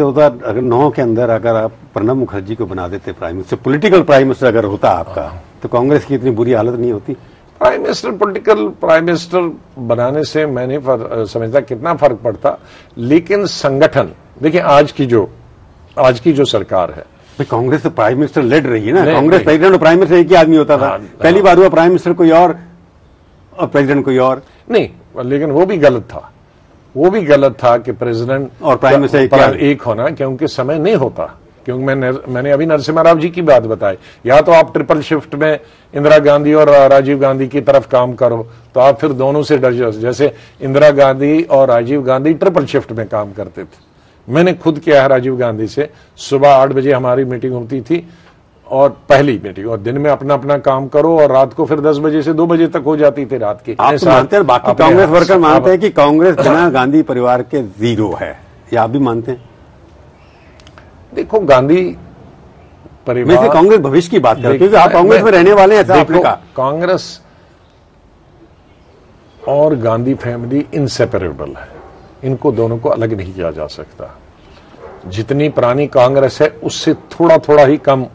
अगर नौ के अंदर अगर आप प्रणब मुखर्जी को बना देते prime minister political prime minister अगर होता आपका तो कांग्रेस की इतनी बुरी हालत नहीं होती? Prime minister political prime minister बनाने से मैं नहीं फर, समझता कितना फ़र्क पड़ता। लेकिन संगठन देखिए आज की जो आज की जो सरकार है। कांग्रेस तो प्राइम मिनिस्टर लड़ रही है ना। कांग्रेस। प्रेसिडेंट और प्राइम मिनिस्टर एक ही आदमी होता था। हाँ, पहली हाँ। बार हुआ प्राइम मिनिस्टर कोई और और प्रेसिडेंट कोई और। नहीं लेकिन वो भी गलत था। वो भी गलत था कि प्रेसिडेंट और प्राइम मिनिस्टर एक होना क्योंकि समय नहीं होता। क्योंकि मैंने मैंने अभी नरसिम्हा राव जी की बात बताई। या तो आप ट्रिपल शिफ्ट में इंदिरा गांधी और राजीव गांधी की तरफ़ काम करो तो आप फिर दोनों से डर जाओ। जैसे इंदिरा गांधी और राजीव गांधी ट्रिपल शिफ्ट में काम करते थे। मैंने खुद किया है राजीव गांधी से। सुबह आठ बजे हमारी मीटिंग होती थी। और पहली मीटिंग और दिन में अपना अपना काम करो और रात को फिर दस बजे से दो बजे तक हो जाती थी रात की। आप तो मानते हैं बाकी कांग्रेस वर्कर मानते हैं कि कांग्रेस बिना गांधी परिवार के ज़ीरो है। ये आप भी मानते हैं? देखो गांधी मैं परिवार कांग्रेस भविष्य की बात कर हूँ, क्योंकि आप कांग्रेस में रहने वाले हैं ऐसा आपने कहा। कांग्रेस और गांधी फैमिली इनसेपरेबल है। इनको दोनों को अलग नहीं किया जा सकता। जितनी पुरानी कांग्रेस है उससे थोड़ा थोड़ा ही कम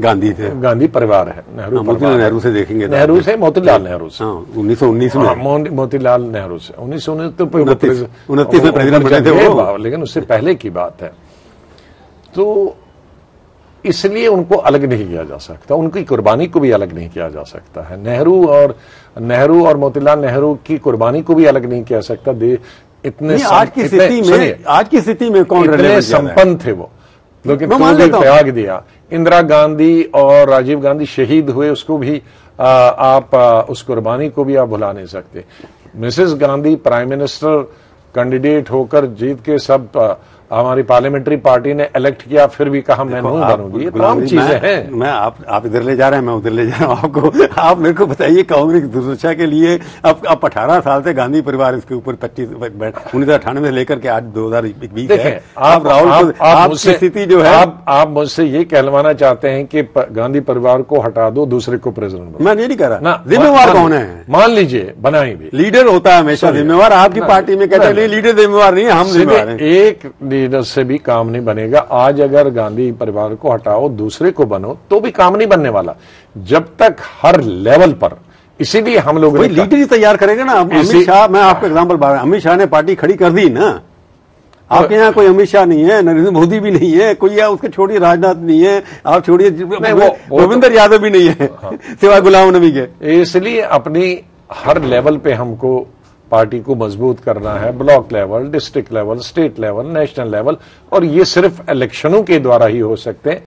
गांधी थे। गांधी परिवार है नेहरू हाँ, मोतीलाल नेहरू से देखेंगे तो नेहरू से मोतीलाल नेहरू से। हाँ उन्नीस सौ उन्नीस में। मोतीलाल नेहरू से। उन्नीस सौ उन्नीस तो उनतीस- उनतीस में प्रेसिडेंट बने थे वो। लेकिन उससे पहले की बात है। तो इसलिए उनको अलग नहीं किया जा सकता। उनकी कुर्बानी को भी अलग नहीं किया जा सकता है। नेहरू और नेहरू और मोतीलाल नेहरू की कुर्बानी को भी अलग नहीं किया सकता। दे इतने आज की स्थिति में आज की स्थिति में कौन इतने? संपन्न थे वो। लेकिन तो। त्याग दिया। इंदिरा गांधी और राजीव गांधी शहीद हुए उसको भी आ, आप आ, उस कुर्बानी को भी आप भुला नहीं सकते। Mrs Gandhi prime minister candidate होकर जीत के सब हमारी पार्लियामेंट्री पार्टी ने इलेक्ट किया फिर भी कहा मैं नहीं बनूँगी। ये तमाम चीज़ें हैं। मैं आप आप इधर ले जा रहे हैं मैं उधर ले जा रहा हूँ। आपको आप मेरे को बताइए कांग्रेस दुर्दशा के लिए अब अब अठारह साल से गांधी परिवार इसके ऊपर पच्चीस उन्नीस सौ अठानवे से लेकर के आज दो हज़ार बीस है। आप राहुल आपकी स्थिति जो है आप आप मुझसे ये कहलवाना चाहते हैं कि गांधी परिवार को हटा दो दूसरे को प्रेसिडेंट मैं नहीं कह रहा। जिम्मेवार कौन है? मान लीजिए बनाई भी लीडर होता है हमेशा जिम्मेवार आपकी पार्टी में कहते हैं लीडर जिम्मेवार नहीं है हम जिम्मेवार एक लीडर से भी काम नहीं बनेगा। आज अगर गांधी परिवार को हटाओ दूसरे को बनो तो भी काम नहीं बनने वाला। जब तक हर लेवल पर इसीलिए हम लोग लीडर ही तैयार करेगा ना। अमित शाह मैं आपको एग्ज़ाम्पल बता अमित शाह ने पार्टी खड़ी कर दी ना। आपके यहाँ कोई अमित शाह नहीं है नरेंद्र मोदी भी नहीं है कोई या उसके छोड़िए राजनाथ नहीं है आप छोड़िए रविंदर यादव भी नहीं है सिवाय गुलाम नबी के। इसलिए अपनी हर लेवल पे हमको पार्टी को मज़बूत करना है, block level, district level, state level, national level, और ये सिर्फ़ इलेक्शनों के द्वारा ही हो सकते हैं।